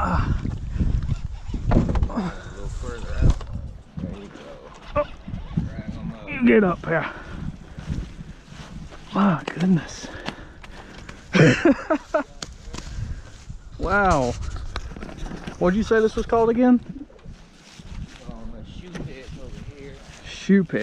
Ah, get up here. My goodness. wow. What'd you say this was called again? Um, choupique over here. Choupique.